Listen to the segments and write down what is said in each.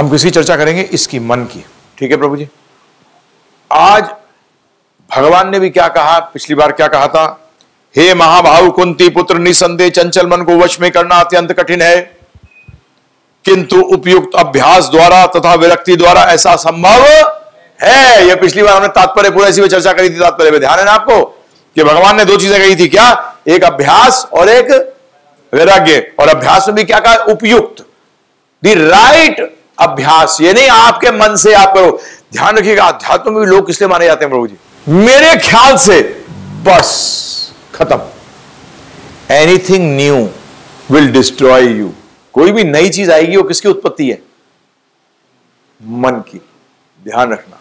हम किसकी चर्चा करेंगे इसकी मन की। ठीक है प्रभु जी? आज भगवान ने भी क्या कहा? पिछली बार क्या कहा था? हे महाभाव कुंती पुत्र, निसंदेह चंचल मन को वश में करना अत्यंत कठिन है। किंतु उपयुक्त अभ्यास द्वारा तथा विरक्ति द्वारा ऐसा संभव है? यह पिछली बार हमने तात्पर्य पूरा इसी में चर्चा करी थी, तात्पर्य में ध्यान है ना आपको? कि भगवान ने दो चीज़ें कही थी, क्या? एक अभ्यास और एक वैराग्य। और अभ्यास में भी क्या कहा? उपयुक्त। दी राइट अभ्यास, ये नहीं आपके मन से आप करो। ध्यान रखिएगा अध्यात्म में भी लोग किसलिए माने जाते हैं प्रभु जी? मेरे ख्याल से बस खत्म। Anything new will destroy you कोई भी नई चीज़ आएगी, वो किसकी उत्पत्ति है? मन की। ध्यान रखना।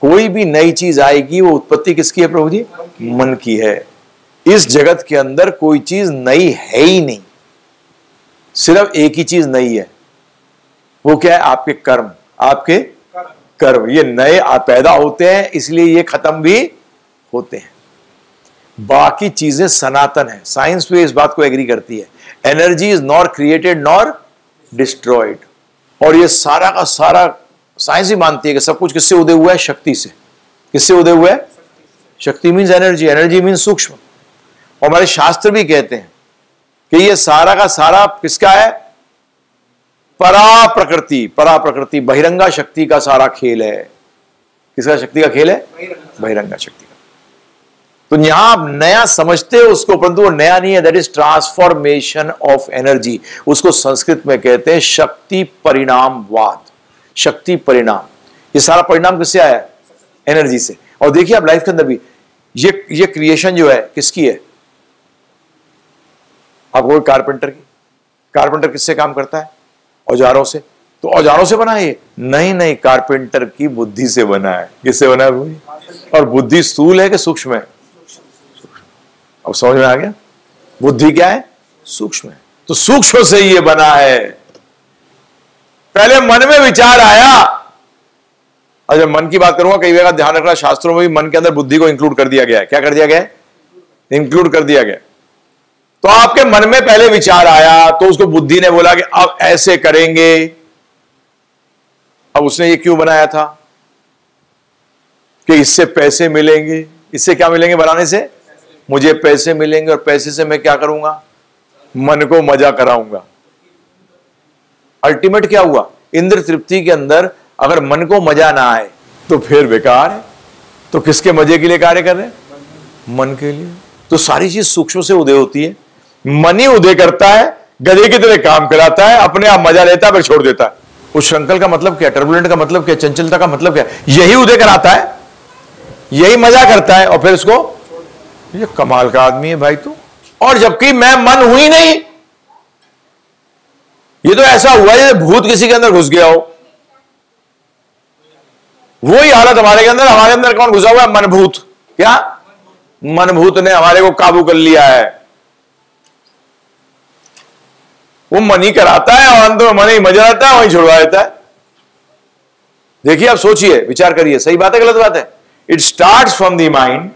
कोई भी नई चीज़ आएगी, वो उत्पत्ति किसकी है प्रभु जी? मन की है। इस जगत के अंदर कोई चीज़ नई है ही नहीं। सिर्फ़ एक ही चीज़ नई है। वो क्या है? आपके कर्म आपके कर्म। ये नए पैदा होते हैं, इसलिए ये खत्म भी होते हैं। बाकी चीज़ें सनातन है। साइंस भी इस बात को एग्री करती है। Energy is nor created nor destroyed और ये सारा का सारा साइंस ही मानती है कि सब कुछ किससे उदय हुआ है? शक्ति से। किससे उदय हुआ है? शक्ति मीन्स एनर्जी एनर्जी मीन्स सूक्ष्म। और हमारे शास्त्र भी कहते हैं कि ये सारा का सारा किसका है? परा प्रकृति परा प्रकृति बहिरंगा शक्ति का सारा खेल है। किसका शक्ति का खेल है? बहिरंगा। शक्ति का। तो यहाँ आप नया समझते हो उसको परंतु वो नया नहीं है। That is transformation of energy उसको संस्कृत में कहते हैं शक्ति परिणामवाद। शक्ति परिणाम। ये सारा परिणाम किससे आया? है एनर्जी से। और देखिए आप लाइफ के अंदर भी ये ये क्रिएशन जो है किसकी है? आप कोई कारपेंटर की? कारपेंटर किससे काम करता है? औजारों से? तो औजारों से बना है नहीं नहीं, कारपेंटर की बुद्धि से बना है। किससे बना है और बुद्धि स्थूल है कि सूक्ष्म है? अब समझ में आ गया? बुद्धि क्या है? सूक्ष्म है। तो सूक्ष्म से ये बना है। पहले मन में विचार आया। और जब मन की बात करूँगा, कई जगह ध्यान रखना, शास्त्रों में भी मन के अंदर बुद्धि को इंक्लूड कर दिया गया है। क्या कर दिया गया इंक्लूड कर दिया गया तो आपके मन में पहले विचार आया तो उसको बुद्धि ने बोला कि अब ऐसे करेंगे। अब उसने ये क्यों बनाया था? कि इससे पैसे मिलेंगे। इससे क्या मिलेंगे बनाने से? मुझे पैसे मिलेंगे और पैसे से मैं क्या करूँगा? मन को मज़ा कराऊँगा। अल्टीमेट क्या हुआ? इंद्र तृप्ति के अंदर अगर मन को मज़ा ना आए तो फिर बेकार है। तो किसके मज़े के लिए कार्य कर रहे हैं? मन के लिए। तो सारी चीज़ सूक्ष्म से उदय होती है। मन ही उदय करता है, गधे की तरह काम कराता है, अपने आप मज़ा लेता है, फिर छोड़ देता है। उस श्रंकल का मतलब क्या? टर्बुलेंट का मतलब क्या? चंचलता का मतलब क्या? यही उदय कराता है, यही मज़ा करता है, और फिर उसको, ये कमाल का आदमी है भाई तू। और जबकि मैं मन हुई नहीं, ये तो ऐसा हुआ जैसे भूत किसी के अंदर घुस गया हो। वही हालत हमारे के अंदर, हमारे अंदर कौन घुसा हुआ है? मनभूत। क्या? मनभूत ने हमारे को काबू कर लिया है। वो मन ही कराता है और अंत में मन ही मज़ा आता है, वहीं छुड़वा देता है। देखिए आप सोचिए, विचार करिए, सही बात है, गलत बात है? It start from the mind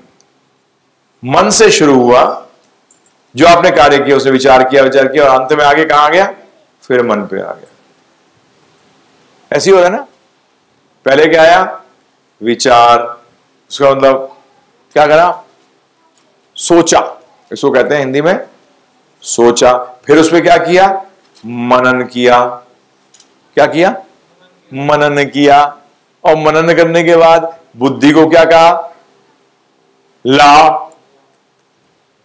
मन से शुरू हुआ, जो आपने कार्य किया उसे विचार किया विचार किया, और अंत में आगे कहा गया? फिर मन पे आ गया। ऐसी हो होता ना? पहले क्या आया? विचार, उसका मतलब क्या करा? सोचा। इसको कहते हैं हिंदी में सोचा। फिर उसमें क्या किया? मनन किया। क्या किया? मनन किया। और मनन करने के बाद बुद्धि को क्या कहा? ला।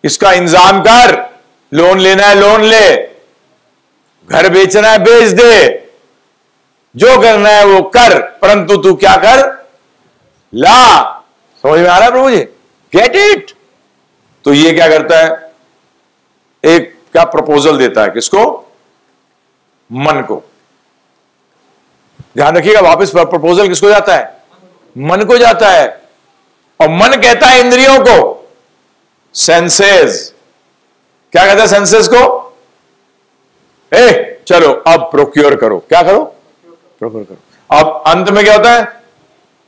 इसका इंतज़ाम कर। लोन लेना है, लोन ले। घर बेचना है, बेच दे। जो करना है वो कर। परंतु तू क्या कर? ला। समझ में आ रहा है प्रभु जी? गेट इट तो ये क्या करता है? एक क्या प्रपोजल देता है किसको? मन को। ध्यान रखिएगा, वापस प्रपोजल किसको जाता है? मन को जाता है। और मन कहता है इंद्रियों को। सेंसेस क्या कहता है सेंसेस को? ए, चलो, अब प्रोक्योर करो। क्या करो? प्रोक्योर करो। अब अंत में क्या होता है?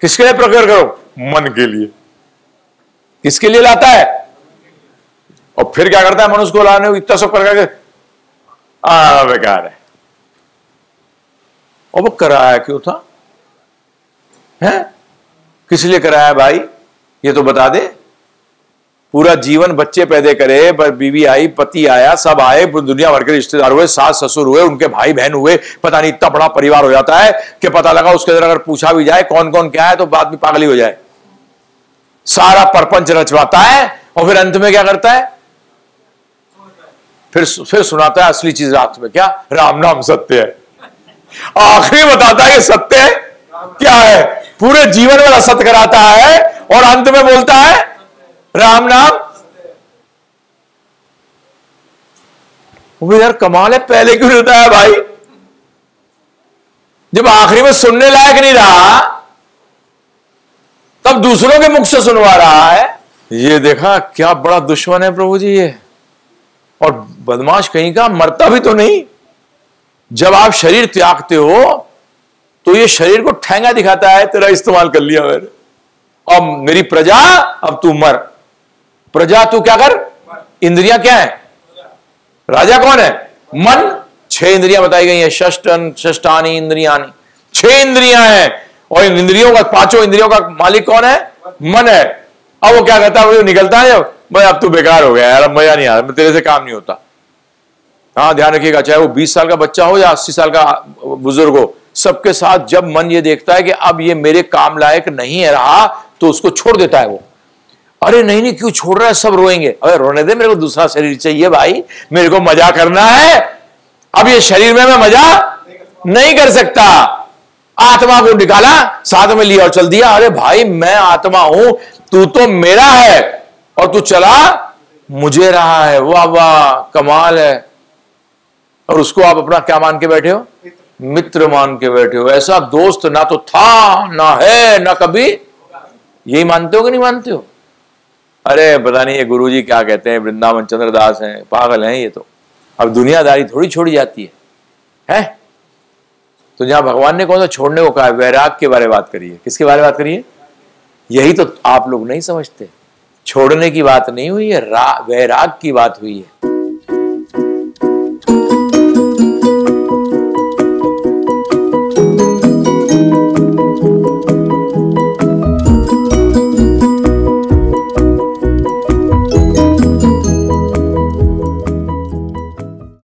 किसके लिए प्रोक्योर करो? मन के लिए। किसके लिए लाता है? और फिर क्या करता है? मनुष्य को लाने इतना सब करके बेकार है। और वो कराया क्यों था? है? किस लिए कराया भाई? ये तो बता दे। पूरा जीवन बच्चे पैदे करे, पर बीवी आई, पति आया, सब आए दुनिया भर के रिश्तेदार हुए, सास ससुर हुए, उनके भाई बहन हुए। पता नहीं इतना बड़ा परिवार हो जाता है कि पता लगा उसके अंदर अगर पूछा भी जाए कौन कौन क्या है तो बाद में पागली हो जाए। सारा परपंच रचवाता है और फिर अंत में क्या करता है? फिर फिर सुनाता है असली चीज़ रात में। क्या? राम नाम सत्य है। आखिरी बताता है कि सत्य क्या है? पूरे जीवन में असत्य कराता है और अंत में बोलता है, राम नाम। वो यार कमाल है, पहले क्यों रहता है भाई? जब आखिरी में सुनने लायक नहीं रहा, तब दूसरों के मुख से सुनवा रहा है। ये देखा, क्या बड़ा दुश्मन है प्रभु जी ये। और बदमाश कहीं का, मरता भी तो नहीं। जब आप शरीर त्यागते हो तो ये शरीर को ठेंगा दिखाता है, तेरा इस्तेमाल कर लिया मैंने। अब मेरी प्रजा, अब तू मर। प्रजा, तू क्या कर? इंद्रियाँ क्या है? राजा कौन है? मन। छह इंद्रियाँ बताई गई हैं षष्टन षष्टानी इंद्रियानी। छह इंद्रियाँ हैं, और इन इंद्रियों का, पाँचों इंद्रियों का मालिक कौन है? मन है। अब वो क्या कहता है? वो निकलता है जब, भाई, अब तू बेकार हो गया, यार, अब मज़ा नहीं आ रहा तेरे से काम नहीं होता। हाँ ध्यान रखिएगा, चाहे वो बीस साल का बच्चा हो या अस्सी साल का बुज़ुर्ग हो, सबके साथ जब मन ये देखता है कि अब ये मेरे काम लायक नहीं है रहा तो उसको छोड़ देता है वो। अरे, नहीं नहीं, क्यों छोड़ रहा है? सब रोएँगे। अरे, रोने दे, मेरे को दूसरा शरीर चाहिए भाई, मेरे को मज़ा करना है। अब ये शरीर में मैं मज़ा नहीं कर सकता। आत्मा को निकाला, साथ में लिया और चल दिया। अरे भाई, मैं आत्मा हूँ, तू तो मेरा है, और तू चला, मुझे रहा है। वाह वाह, कमाल है। और उसको आप अपना क्या मान के बैठे हो? मित्र मान के बैठे हो। ऐसा दोस्त ना तो था, ना है, ना कभी। यही मानते हो कि नहीं मानते हो? अरे, पता नहीं ये गुरुजी क्या कहते हैं, वृंदावन चंद्रदास हैं, पागल हैं ये तो। अब दुनियादारी थोड़ी छोड़ी जाती है। है? तो जहाँ भगवान ने कौन सा छोड़ने को कहा वैराग के बारे में बात करिए। किसके बारे में बात करिए? यही तो आप लोग नहीं समझते। छोड़ने की बात नहीं हुई है वैराग की बात हुई है।